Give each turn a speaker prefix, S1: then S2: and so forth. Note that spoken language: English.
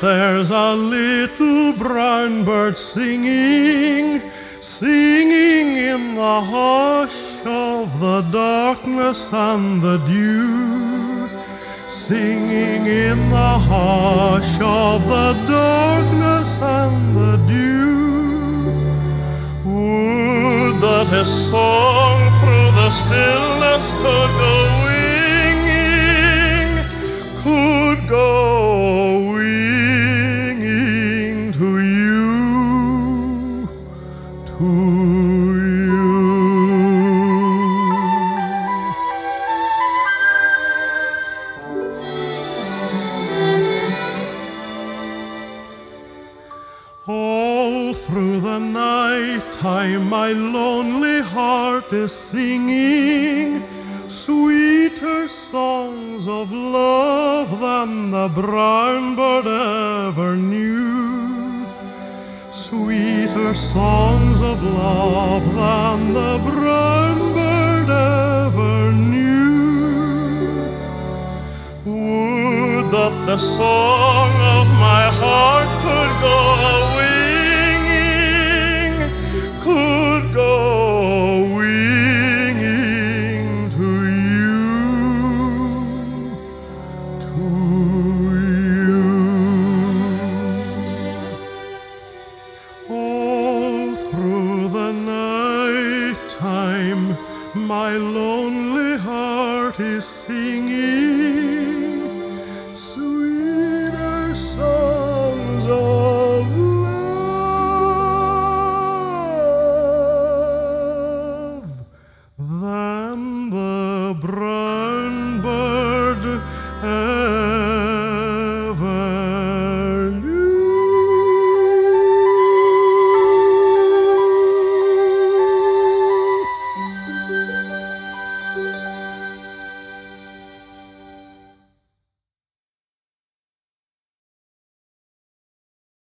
S1: there's a little brown bird singing, singing in the hush of the darkness and the dew, singing in the hush of the darkness and the dew. Would that his song through the stillness could go to you, to you. All through the night time my lonely heart is singing sweeter songs of love than the brown bird ever knew. Sweeter songs of love than the brown bird ever knew. Would that the song my lonely heart is singing sweeter songs of love than the